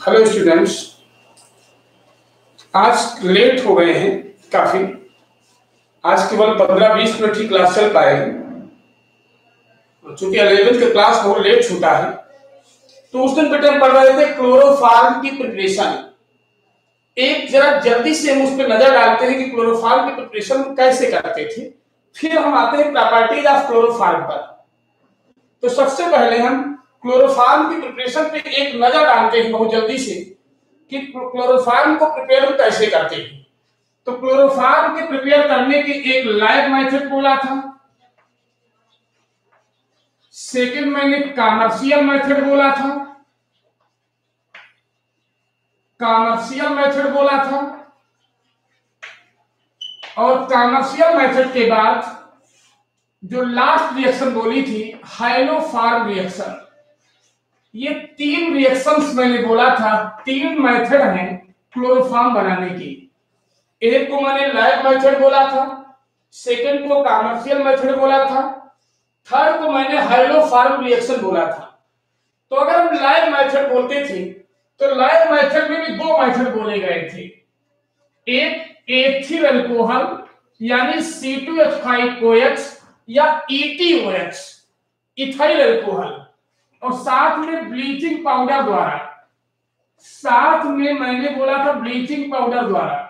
Hello students आज late हो गए हैं काफ़ी। आज केवल पंद्रह बीस मिनट ही क्लास चल पाएगी चूँकि अलेवेंथ का क्लास बहुत लेट छूटा है तो उस दिन बेटे पढ़ रहे थे क्लोरोफार्म की प्रिपरेशन एक जरा जल्दी से हम उस पर नज़र डालते हैं कि क्लोरोफार्म की प्रिपरेशन कैसे करते थे। फिर हम आते हैं प्रॉपर्टीज़ ऑफ़ क्लोरोफार्म पर। तो सबसे पहले हम क्लोरोफार्म की प्रिपरेशन पे एक नज़र डालते हैं बहुत जल्दी से कि क्लोरोफार्म को प्रिपेयर कैसे करते हैं। तो क्लोरोफार्म के प्रिपेयर करने की एक लाइव मेथड बोला था। सेकंड मैंने कॉमर्शियल मेथड बोला था। कॉमर्शियल मेथड बोला था। और कॉमर्शियल मेथड के बाद जो लास्ट रिएक्शन बोली थी, हाइलोफार्म रिएक्शन ये तीन रिएक्शंस मैंने बोला था, तीन मेथड हैं क्लोरोफार्म बनाने की। एक को मैंने लाइव मेथड बोला था सेकंड को कॉमर्शियल मेथड बोला था थर्ड को मैंने हाइड्रोफार्म रिएक्शन बोला था। तो अगर हम लाइव मेथड बोलते थे तो लाइव मेथड में भी दो मेथड बोले गए थे। एक एथिल अल्कोहल यानी C2H5OH या ETOH इथाइल अल्कोहल और साथ में ब्लीचिंग पाउडर द्वारा। साथ में मैंने बोला था ब्लीचिंग पाउडर द्वारा।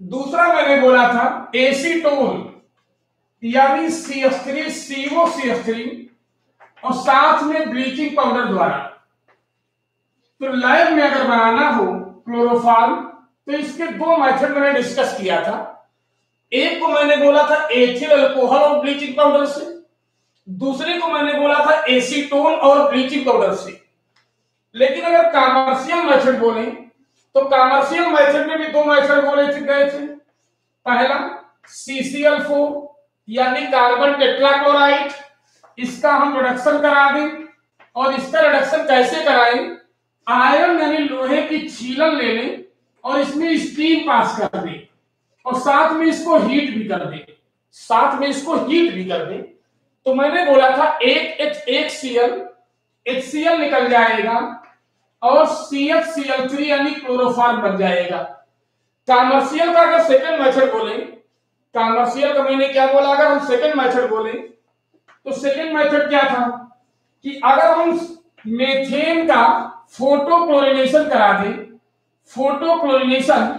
दूसरा मैंने बोला था एसीटोन यानी C S three CO C S three और साथ में ब्लीचिंग पाउडर द्वारा। तो लैब में अगर बनाना हो क्लोरोफार्म तो इसके दो मेथड मैंने डिस्कस किया था। एक को मैंने बोला था एथिल अल्कोहल और ब्लीचिंग पाउडर से दूसरे को मैंने बोला था एसीटोन और ब्लीचिंग पाउडर से। लेकिन अगर कॉमर्शियल मेथड बोले तो कॉमर्शियल मेथड में भी दो मेथड बोले गए थे। पहला सीसीएल यानी कार्बन टेट्राक्लोराइड। इसका हम रिडक्शन करा दें। और इसका रिडक्शन कैसे कराएँ? आयरन यानी लोहे की छीलन ले लें और इसमें स्टीम पास कर दें। और साथ में इसको हीट भी कर दें। साथ में इसको हीट भी कर दें। तो मैंने बोला था एक एच एक C L H C L निकल जाएगा और C H C L three यानी क्लोरोफार्म बन जाएगा। कॉमर्शियल का अगर सेकंड मैथड बोले कॉमर्शियल का मैंने क्या बोला, अगर हम सेकंड मैथड बोले तो सेकंड मैथड क्या था कि अगर हम मेथेन का फ़ोटो क्लोरिनेशन करा दें फ़ोटो क्लोरिनेशन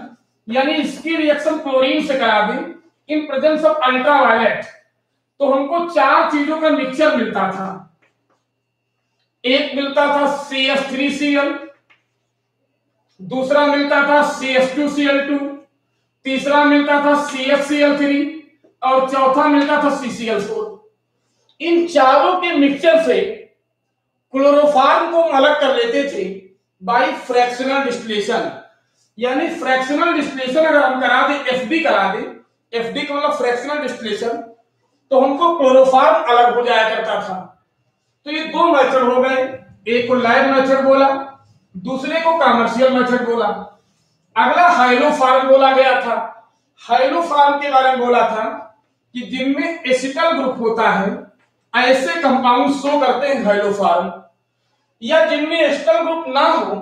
यानी इसकी रिएक्शन क्लोरीन से करा दें इन प्रेजेंस ऑफ़ अल्ट्रावायलेट तो हमको चार चीज़ों का मिक्सचर मिलता था। एक मिलता था C S three C L दूसरा मिलता था C S two C L two तीसरा मिलता था C S C L three और चौथा मिलता था सी सी एल फोर इन चारों के मिक्सचर से क्लोरोफार्म को अलग कर लेते थे बाई फ्रैक्शनल डिस्टिलेशन यानी फ्रैक्शनल डिस्टिलेशन अगर हम करा दें एफ़ डी करा दें एफ़ डी का मतलब फ्रैक्शनल डिस्टिलेशन तो हमको क्लोरोफार्म अलग हो जाया करता था। तो ये दो मेथड हो गए। एक को लाइव मेथड बोला, दूसरे को कॉमर्शियल मेथड बोला। अगला हाइलोफार्म बोला गया था। हाइलोफार्म के बारे में बोला था कि जिनमें एसिटल ग्रुप होता है, ऐसे कंपाउंड शो करते हैं हाइलोफार्म। या जिनमें एसिटल ग्रुप ना हो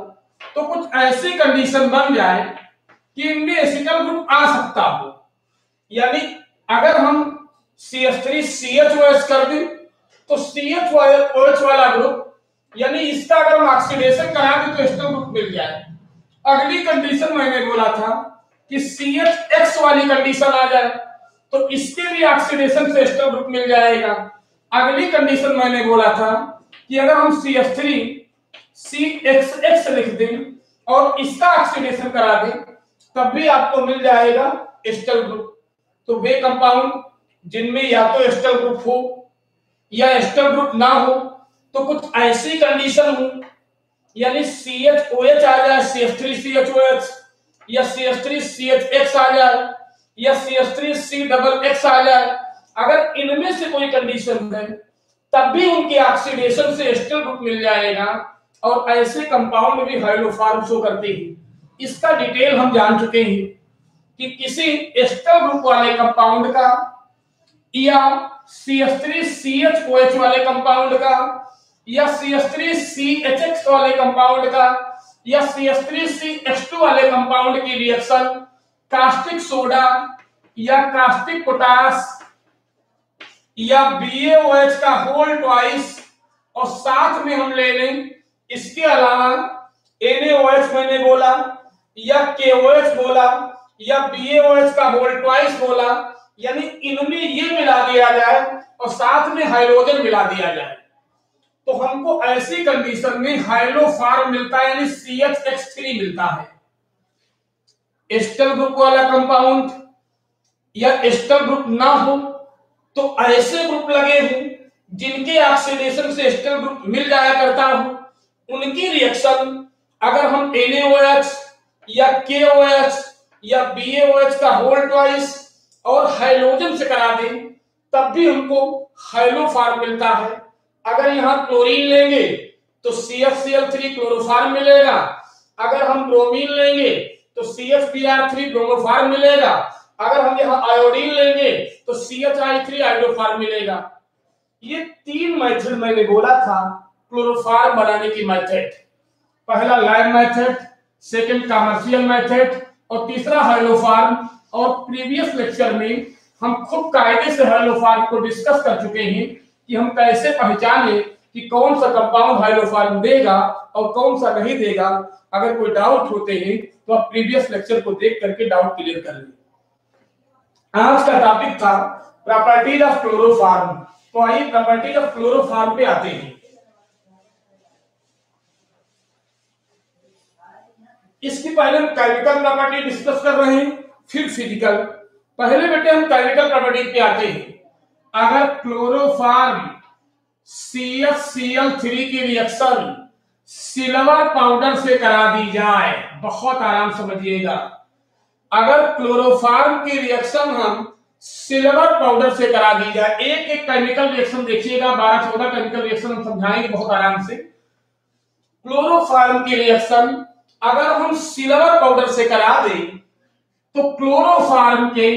तो कुछ ऐसी कंडीशन बन जाए कि इनमें एसिटल ग्रुप आ सकता हो। यानी अगर हम C H three C H O H कर दी तो सी एच ओ एच वाला ग्रुप यानी इसका अगर हम ऑक्सीडेशन करा दें तो एस्टर ग्रुप मिल जाए। अगली कंडीशन मैंने बोला था कि सी एच एक्स वाली कंडीशन आ जाए तो इसके लिए ऑक्सीडेशन से एस्टर ग्रुप मिल जाएगा। अगली कंडीशन मैंने बोला था कि अगर हम C H three C X X लिख दें और इसका ऑक्सीडेशन करा दें, तब भी आपको मिल जाएगा एस्टर ग्रुप तो वे कंपाउंड जिनमें या तो एस्टर ग्रुप हो या एस्टर ग्रुप ना हो तो कुछ ऐसी कंडीशन हो, यानी सी एच ओ एच आ जाए C H three C H O H या C H three C H X आ जाए, या C H three C double X आ जाए, अगर इनमें से कोई कंडीशन है तब भी उनकी ऑक्सीडेशन से एस्टर ग्रुप मिल जाएगा, और ऐसे कंपाउंड भी हाइड्रोफार्म शो करते हैं। इसका डिटेल हम जान चुके हैं कि किसी एस्टर ग्रुप वाले कंपाउंड का या C H three C H O H वाले कंपाउंड का, या C S three C H X वाले कंपाउंड का, या C S three C H two वाले कंपाउंड की रिएक्शन कास्टिक सोडा या कास्टिक पोटास या BaOH का होल ट्वाइस और साथ में हम ले लें, इसके अलावा NaOH मैंने बोला, या KOH बोला, या BaOH का होल ट्वाइस बोला यानी इनमें ये मिला दिया जाए और साथ में हाइड्रोजन मिला दिया जाए। तो हमको ऐसी कंडीशन में हाइलोफार्म मिलता है, यानी सी एच एक्स थ्री मिलता है। एस्टर ग्रुप वाला कंपाउंड या एस्टर ग्रुप ना हो तो ऐसे ग्रुप लगे हों जिनके ऑक्सीडेशन से एस्टर ग्रुप मिल जाया करता हो। उनकी रिएक्शन अगर हम NaOH या KOH या BaOH का होल ट्वाइस और हाइड्रोजन से करा दें, तब भी हमको हाइलोफार्म मिलता है। अगर यहाँ क्लोरीन लेंगे तो CFCl3 क्लोरोफार्म मिलेगा। अगर हम ब्रोमीन लेंगे तो CFBr3 ब्रोमोफार्म मिलेगा। अगर हम यहाँ आयोडीन लेंगे तो CHI3 हाइड्रोफार्म मिलेगा। ये तीन मेथड मैंने बोला था क्लोरोफार्म बनाने की मेथड पहला live method second commercial method और तीसरा हाइलोफार्म और प्रीवियस लेक्चर में हम खूब कायदे से हाइलोफार्म को डिस्कस कर चुके हैं कि हम कैसे पहचाने कि कौन सा कंपाउंड हाइलोफार्म देगा और कौन सा नहीं देगा। अगर कोई डाउट होते हैं तो आप प्रीवियस लेक्चर को देख करके डाउट क्लियर कर लें। आज का टॉपिक था प्रॉपर्टीज़ ऑफ़ क्लोरोफार्म तो आइए प्रॉपर्टीज़ ऑफ़ क्लोरोफार्म पे आते हैं। इसकी पहले हम केमिकल प्रॉपर्टी डिस्कस कर रहे हैं। फिर फ़िज़िकल पहले बेटे हम केमिकल प्रॉपर्टी पे आते हैं। अगर क्लोरोफार्म CFCl3 की रिएक्शन सिल्वर पाउडर से करा दी जाए, बहुत आराम समझिएगा। अगर क्लोरोफार्म की रिएक्शन हम सिल्वर पाउडर से करा दी जाए, एक एक केमिकल रिएक्शन देखिएगा, बारह चौदह केमिकल रिएक्शन हम समझाएँगे बहुत आराम से। क्लोरोफार्म की रिएक्शन अगर हम सिल्वर पाउडर से करा दें तो क्लोरोफार्म के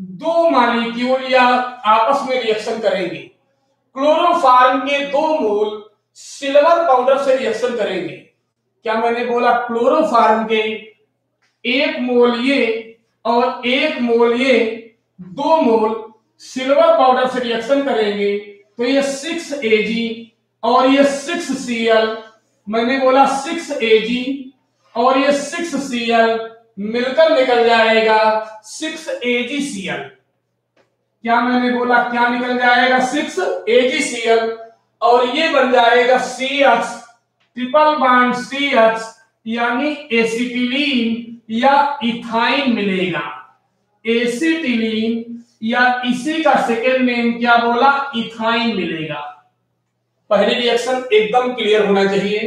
दो मालिक्यूल या आपस में रिएक्शन करेंगे। क्लोरोफार्म के दो मोल सिल्वर पाउडर से रिएक्शन करेंगे। क्या मैंने बोला? क्लोरोफार्म के एक मोल ये और एक मोल ये दो मोल सिल्वर पाउडर से रिएक्शन करेंगे। तो ये सिक्स एजी और ये सिक्स सीएल मैंने बोला सिक्स एजी और ये सिक्स सीएल मिलकर निकल जाएगा सिक्स एजीसीएल क्या मैंने बोला क्या निकल जाएगा सिक्स एजीसीएल और ये बन जाएगा C H triple bond C H यानी एसिटिलीन या इथाइन मिलेगा। एसिटिलीन या इसी का सेकेंड नेम क्या बोला? इथाइन मिलेगा। पहली रिएक्शन एकदम क्लियर होना चाहिए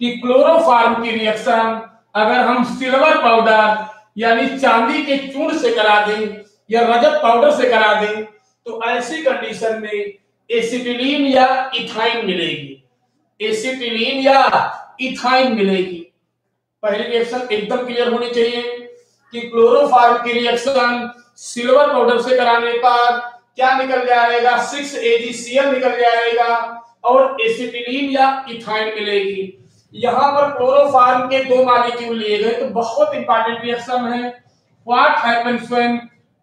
कि क्लोरोफार्म की रिएक्शन अगर हम सिल्वर पाउडर, यानी चांदी के चूर्ण से करा दें, या रजत पाउडर से करा दें तो ऐसी कंडीशन में एसिटिलीन या इथाइन मिलेगी। एसिटिलीन या इथाइन मिलेगी। पहली रिएक्शन एकदम क्लियर होनी चाहिए कि क्लोरोफार्म की रिएक्शन सिल्वर पाउडर से कराने पर क्या निकल जाएगा? सिक्स एजीसीएल निकल जाएगा और एसिटिलीन या इथाइन मिलेगी। यहाँ पर क्लोरोफार्म के दो मालिक्यूल लिए गए तो बहुत इंपॉर्टेंट रिएक्शन है। What happens when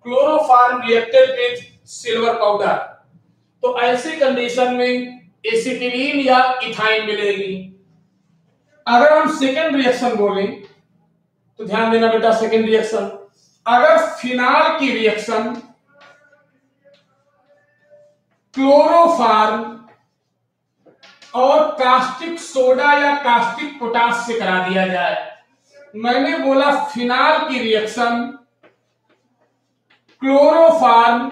chloroform reacted with silver powder तो ऐसी कंडीशन में एसिटिलीन या इथाइन मिलेगी। अगर हम सेकेंड रिएक्शन बोले तो ध्यान देना बेटा सेकेंड रिएक्शन अगर फिनाल की रिएक्शन क्लोरोफार्म और कास्टिक सोडा या कास्टिक पोटास से करा दिया जाए। मैंने बोला फिनाल की रिएक्शन क्लोरोफार्म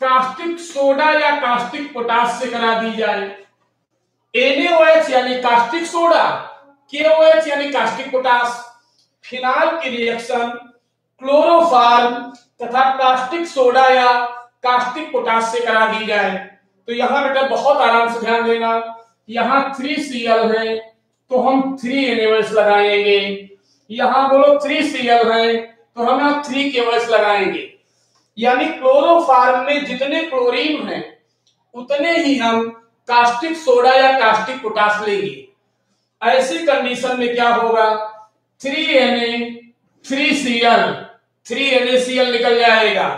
कास्टिक सोडा या कास्टिक पोटास से करा दी जाए। एनएच यानी कास्टिक सोडा KOH यानी कास्टिक पोटास फिनाल की रिएक्शन क्लोरोफार्म तथा कास्टिक सोडा या कास्टिक पोटास से करा दी जाए। तो यहाँ बेटा बहुत आराम से ध्यान देना, यहाँ थ्री सीएल है तो हम थ्री एनएवल्स लगाएँगे। यहाँ बोलो थ्री सीएल है तो हम यहाँ थ्री केवल्स लगाएँगे। यानी क्लोरोफार्म में जितने क्लोरीन हैं, उतने ही हम कास्टिक सोडा या कास्टिक पोटास लेंगे। ऐसी कंडीशन में क्या होगा? Three N A three C L three N A C L निकल जाएगा।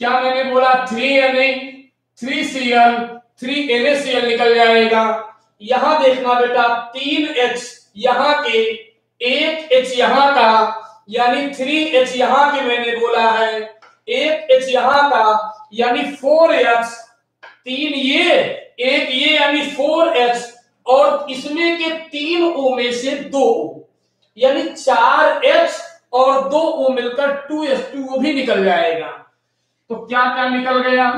क्या मैंने बोला? Three N A three C L three N A C L निकल जाएगा। यहाँ देखना बेटा, तीन एच यहाँ के, एक एच यहाँ का, यानी थ्री एच यहाँ के मैंने बोला है। एक एच यहाँ का, यानी फोर एच तीन ये, एक ये, यानी फोर एच और इसमें के तीन ओ में से दो, यानी चार एच और दो ओ मिलकर टू एच टू भी निकल जाएगा। तो क्या क्या निकल गया?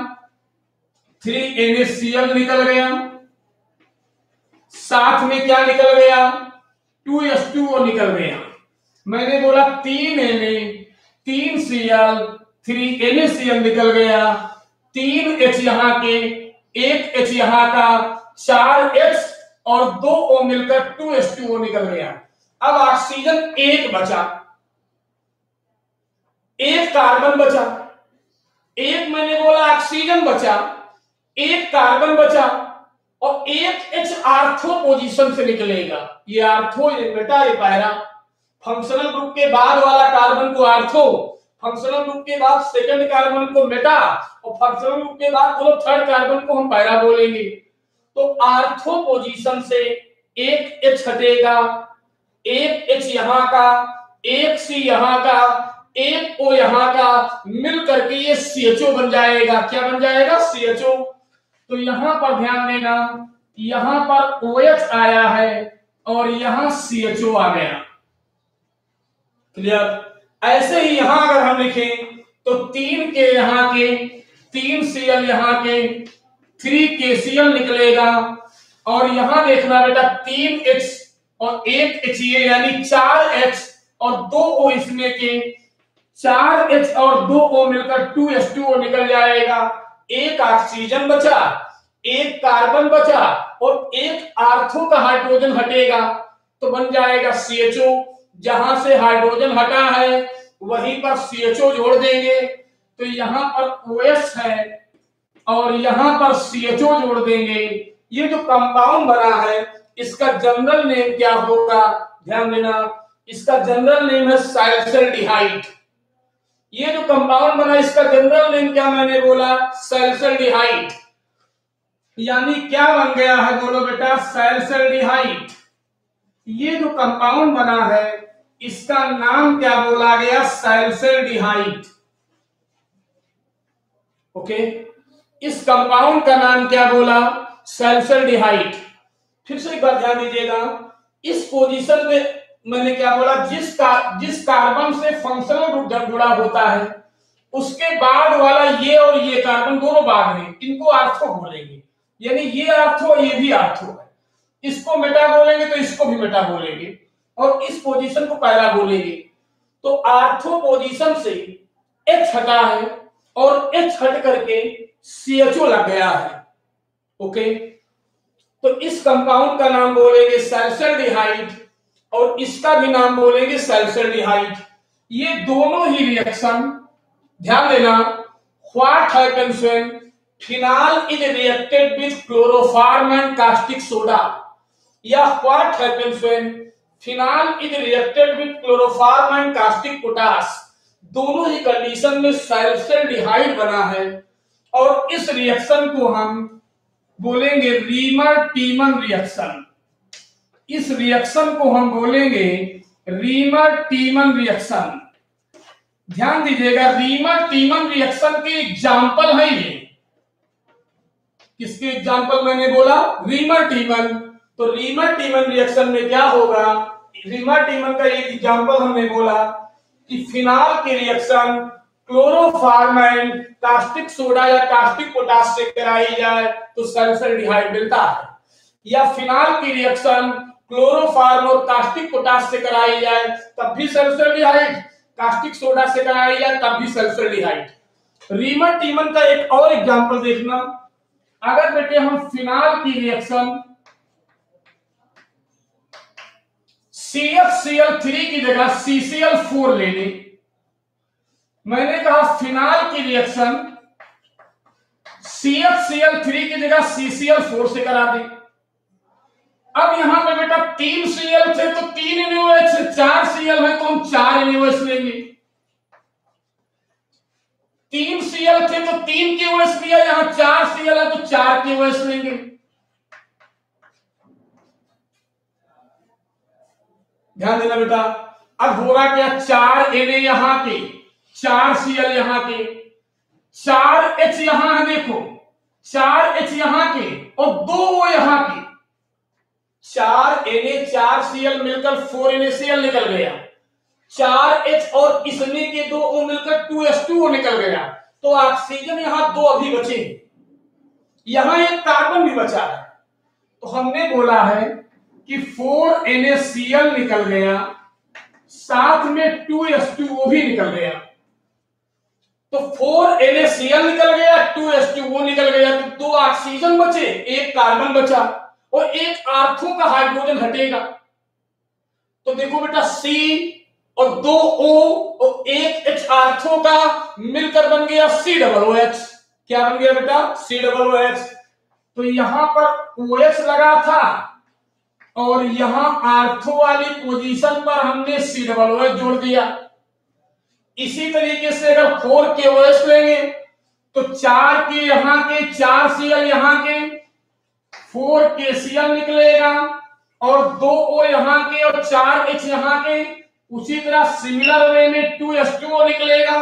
थ्री एनएससीएल निकल गया। साथ में क्या निकल गया? टू एस टू ओ निकल गया। मैंने बोला तीन एन ए तीन C L three N L निकल गया। तीन एच यहाँ के, एक एच यहाँ का, चार एच और दो ओ मिलकर टू एस टू ओ निकल गया। अब ऑक्सीजन एक बचा। एक कार्बन बचा। एक मैंने बोला ऑक्सीजन बचा। एक कार्बन बचा और एक एच आर्थो पोजीशन से निकलेगा। ये आर्थो ये बेटा ये पैरा फंक्शनल ग्रुप के बाद वाला कार्बन को आर्थो फंक्शनल ग्रुप के बाद सेकंड कार्बन को मेटा और फंक्शनल ग्रुप के बाद बोलो थर्ड कार्बन को हम पैरा बोलेंगे। तो आर्थो पोजीशन से एक एच हटेगा, एक एच यहाँ का, एक सी यहाँ का, एक ओ यहाँ का मिल करके ये सीएचओ बन जाएगा। क्या बन जाएगा? सीएचओ तो यहाँ पर ध्यान देना, यहाँ पर ओ OH आया है और यहाँ सीएचओ आ गया। क्लियर ऐसे ही यहाँ अगर हम लिखें तो तीन के यहाँ के, तीन सीएल यहाँ के थ्री के सीएल निकलेगा। और यहाँ देखना बेटा, तीन एच और एक एच ये यानी चार एच और दो ओ इसमें के, चार एच और दो ओ मिलकर टू एच टू ओ निकल जाएगा। एक ऑक्सीजन बचा, एक कार्बन बचा और एक आर्थो का हाइड्रोजन हटेगा। तो बन जाएगा सीएचओ जहाँ से हाइड्रोजन हटा है, वहीं पर सीएचओ जोड़ देंगे। तो यहाँ पर ओएस है और यहाँ पर सीएचओ जोड़ देंगे। ये जो कंपाउंड बना है, इसका जनरल नेम क्या होगा? ध्यान देना, इसका जनरल नेम है सैल्सल्डिहाइड ये जो कंपाउंड बना, इसका जनरल नेम क्या मैंने बोला? सैल्सल्डिहाइड यानी क्या बन गया है बोलो बेटा? सैल्सल्डिहाइड ये जो कंपाउंड बना है, इसका नाम क्या बोला गया? सैल्सल्डिहाइड ओके इस कंपाउंड का नाम क्या बोला? सल्फरडिहाइड फिर से एक बार ध्यान दीजिएगा। इस पोजीशन में मैंने क्या बोला, जिस का, जिस कार्बन से फंक्शनल ग्रुप जुड़ा होता है, उसके बाद वाला ये और ये कार्बन दोनों बाद में इनको आर्थो बोलेंगे। यानी ये आर्थो ये भी आर्थो है। इसको मेटा बोलेंगे तो इसको भी मेटा बोलेंगे, और इस पोजीशन को पहला बोलेंगे। तो आर्थो पोजीशन से एच हटा है, और एच हट करके सीएचओ लग गया है। ओके तो इस कंपाउंड का नाम बोलेंगे सल्सरडिहाइड और इसका भी नाम बोलेंगे सल्सरडिहाइड ये दोनों ही रिएक्शन ध्यान देना what happens when phenol is reacted with chloroform and caustic soda या what happens when phenol is reacted with chloroform and caustic potash दोनों ही कंडीशन में सल्सरडिहाइड बना है। और इस रिएक्शन को हम बोलेंगे रीमर टीमन रिएक्शन इस रिएक्शन को हम बोलेंगे रीमर टीमन रिएक्शन ध्यान दीजिएगा रीमर टीमन रिएक्शन के एग्ज़ाम्पल है ये। किसके एग्ज़ाम्पल मैंने बोला? Reimer Tiemann. तो रीमर टीमन रिएक्शन में क्या होगा? रीमर टीमन का एक एग्ज़ाम्पल हमने बोला कि फिनाल के reaction chloroform and caustic soda या कास्टिक पोटास से कराई जाए तो सल्फरडिहाइड मिलता है। या फिनाल की रिएक्शन क्लोरोफार्म और कास्टिक पोटास से कराई जाए, तब भी सल्फरडिहाइड कास्टिक सोडा से कराई जाए, तब भी सल्फरडिहाइड रीमन टीमन का एक और एग्जांपल देखना। अगर बेटे हम फिनाल की रिएक्शन CFCl3 की जगह CCl4 ले लें। मैंने कहा फिनाल की reaction C F C L three की जगह सी सी एल फोर से करा दें। अब यहाँ पे बेटा तीन सीएल थे तो तीन एनओएच चार सीएल है तो हम चार एनओएच लेंगे। तीन सी एल थे तो तीन के ओएस लिया यहाँ चार सी एल है तो चार के ओएस लेंगे। ध्यान देना बेटा, अब हो रहा क्या, चार एन यहाँ के, चार सीएल यहाँ के, चार एच यहाँ है, देखो, चार एच यहाँ के और दो यहाँ के। चार एन ए चार सी एल मिलकर four N A C L निकल गया। चार एच और इसमें के दो ओ मिलकर टू एस टू ओ निकल गया। तो ऑक्सीजन यहाँ दो अभी बचे यहाँ एक कार्बन भी बचा है। तो हमने बोला है कि four N A C L निकल गया, साथ में टू एस टू वो भी निकल गया। तो four N A C L निकल गया टू एस टू वो निकल गया तो दो ऑक्सीजन बचे, एक कार्बन बचा। और एक आर्थो का हाइड्रोजन हटेगा। तो देखो बेटा सी और दो ओ और एक एच आर्थो का मिलकर बन गया सी डबल ओ एच क्या बन गया बेटा? सी डबल ओ एच तो यहाँ पर ओ एच लगा था और यहाँ आर्थो वाली पोजीशन पर हमने सी डबल ओ एच जोड़ दिया। इसी तरीके से अगर फोर के ओ एच लेंगे तो चार के यहाँ के, चार सी एल यहाँ के फोर के निकलेगा और दो ओ यहाँ के और चार एच यहाँ के। उसी तरह सिमिलर वे में टू एस टू ओ निकलेगा।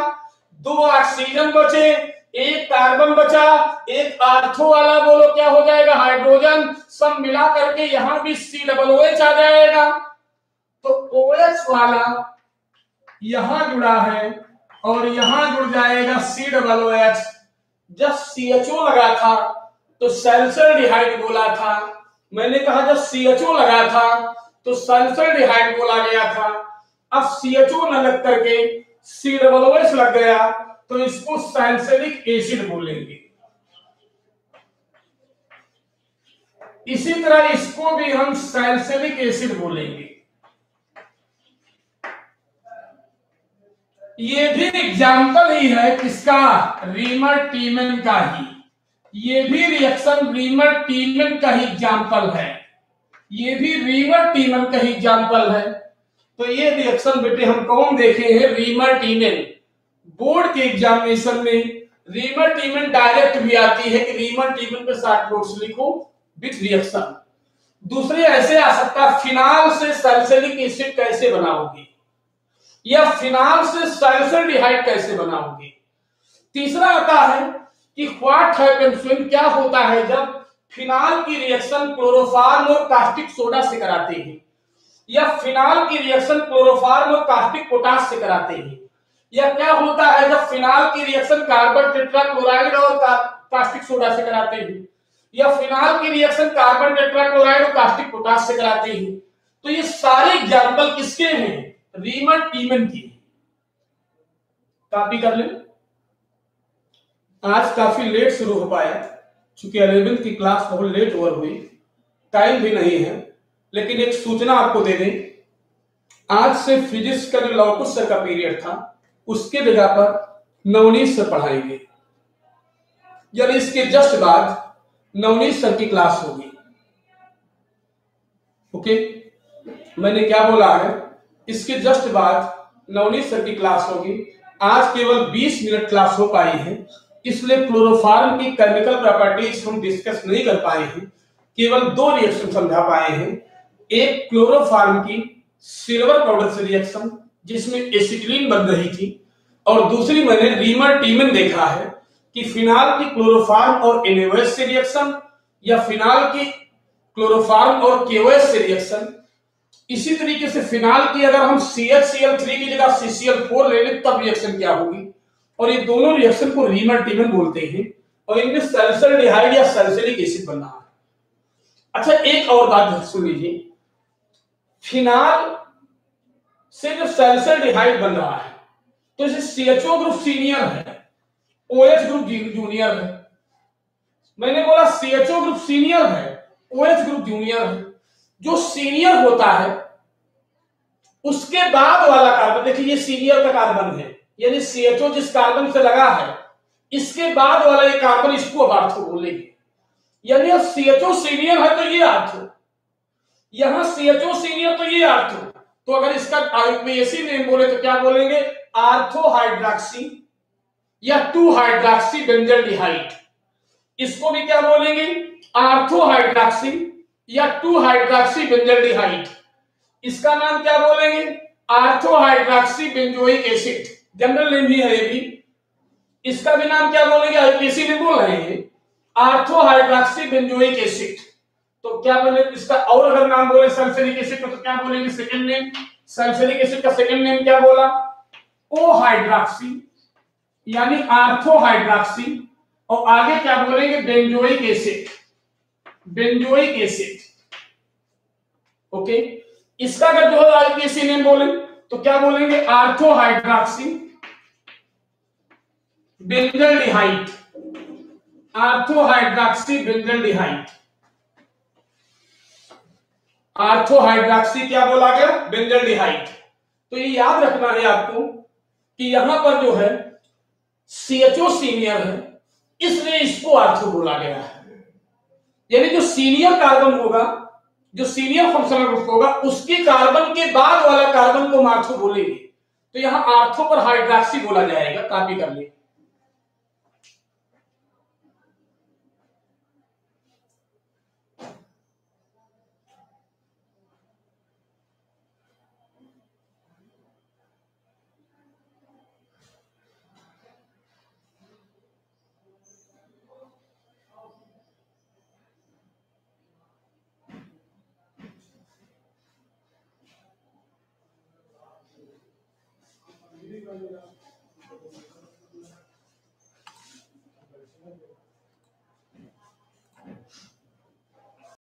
दो ऑक्सीजन बचे, एक कार्बन बचा, एक आर्थो वाला बोलो क्या हो जाएगा हाइड्रोजन सब मिला करके यहाँ भी सी डबल ओ एच आ जाएगा। तो ओ एच वाला यहाँ जुड़ा है और यहाँ जुड़ जाएगा सी डबल ओ एच जब सी एच ओ लगा था तो सेल्सर डिहाइड बोला था। मैंने कहा, जब सी एच ओ लगा था तो सेल्सर डिहाइड बोला गया था। अब सी एच ओ न लग करके सी डबल एच लग गया तो इसको सैलसेलिक एसिड बोलेंगे। इसी तरह इसको भी हम सैलसेलिक एसिड बोलेंगे। ये भी एग्ज़ाम्पल ही है, किसका? रीमर टीमन का ही। ये भी रिएक्शन रीमर टीमन का ही एग्ज़ाम्पल है। ये भी रीमर टीमन का ही एग्ज़ाम्पल है। तो ये रिएक्शन बेटे हम कौन देखे हैं? रीमर टीमन बोर्ड के एग्जामिनेशन में रीमर टीमन डायरेक्ट भी आती है कि रीमर टीमन पे साठ नोट्स लिखो विथ रिएक्शन दूसरे ऐसे आ सकता है फिनाल से सल्सलिक एसिड कैसे बनाओगे? या फिनाल से सल्सरडिहाइड कैसे बनाओगे? तीसरा आता है कि व्हाट हैपेंस क्या होता है जब फिनाल की रिएक्शन क्लोरोफार्म और कास्टिक सोडा से कराते हैं? या फिनाल की रिएक्शन क्लोरोफार्म और कास्टिक पोटास से कराते हैं? या क्या होता है जब फिनाल की रिएक्शन कार्बन टेट्राक्लोराइड और कास्टिक सोडा से कराते हैं? या फिनाल की रिएक्शन कार्बन टेट्राक्लोराइड और कास्टिक पोटास से कराते हैं? तो ये सारे एग्ज़ाम्पल किसके हैं? रीमन टीमन की कॉपी कर ले। आज काफ़ी लेट शुरू हो पाया, चूँकि अलेवेंथ की क्लास बहुत लेट ओवर हुई। टाइम भी नहीं है, लेकिन एक सूचना आपको दे दें। आज से फिजिक्स का जो लौकुश सर का पीरियड था, उसके जगह पर नवनीत सर पढ़ाएँगे। यानी इसके जस्ट बाद नवनीत सर की क्लास होगी। ओके मैंने क्या बोला है? इसके जस्ट बाद नवनीत सर की क्लास होगी। आज केवल 20 मिनट क्लास हो पाई है। इसलिए क्लोरोफार्म की केमिकल प्रॉपर्टीज़ हम डिस्कस नहीं कर पाए हैं, केवल दो रिएक्शन समझा पाए हैं। एक क्लोरोफार्म की सिल्वर पाउडर से रिएक्शन जिसमें एसिटिलीन बन रही थी, और दूसरी मैंने रीमर टीमन देखा है कि फिनाल की क्लोरोफार्म और एनएओएस से रिएक्शन या फिनाल की क्लोरोफार्म और केओएस से रिएक्शन इसी तरीके से फिनाल की अगर हम C H C L three की जगह सी सी एल फोर ले लें, तब रिएक्शन क्या होगी? और ये दोनों रिएक्शन को रीमर टीमन बोलते हैं और इनमें सल्सर डिहाइड या सल्सरिक एसिड बन रहा है। अच्छा एक और बात सुन लीजिए। फिनाल से जो सल्सर डिहाइड बन रहा है तो इसे सीएचओ ग्रुप सीनियर है ओएच ग्रुप जूनियर है। मैंने बोला सीएचओ ग्रुप सीनियर है ओएच ग्रुप जूनियर है। जो सीनियर होता है, उसके बाद वाला कार्बन देखिए ये सीनियर का कार्बन है। यानी सीएचओ जिस कार्बन से लगा है, इसके बाद वाला ये कार्बन इसको अब आर्थो बोलेंगे। यानी अब सीएचओ सीनियर है तो ये आर्थो यहाँ सीएचओ सीनियर तो ये आर्थो तो अगर इसका आईपीएसी नेम बोले तो क्या बोलेंगे? आर्थो हाइड्रॉक्सी या टू हाइड्रॉक्सी बेंजल्डिहाइड। इसको भी क्या बोलेंगे? आर्थो हाइड्रॉक्सी या टू हाइड्रॉक्सी बेंजल्डिहाइड। इसका नाम क्या बोलेंगे? Ortho hydroxy benzoic acid. General name ही है ये भी। इसका भी नाम क्या बोलेंगे? आईपीसी में बोल रहे हैं आर्थो हाइड्रॉक्सी बेंजोइक एसिड तो क्या बोले? इसका और अगर नाम बोले सल्फ्यूरिक एसिड तो क्या बोलेंगे? सेकंड नेम सल्फ्यूरिक एसिड का सेकंड नेम क्या बोला? ओ हाइड्रॉक्सी यानी आर्थो हाइड्रॉक्सी और आगे क्या बोलेंगे? Benzoic acid benzoic acid okay इसका अगर जो है आईपीसी नेम बोले तो क्या बोलेंगे? Ortho hydroxy benzaldehyde ortho hydroxy benzaldehyde ortho hydroxy क्या बोला गया? बेंजल्डिहाइड तो ये याद रखना है आपको कि यहाँ पर जो है सीएचओ सीनियर है, इसलिए इसको आर्थो बोला गया है। यानी जो सीनियर कार्बन होगा, जो सीनियर फंक्शनल ग्रुप होगा, उसके कार्बन के बाद वाला कार्बन को मार्थो बोलेंगे। तो यहाँ आर्थो पर हाइड्रॉक्सी बोला जाएगा कॉपी कर ले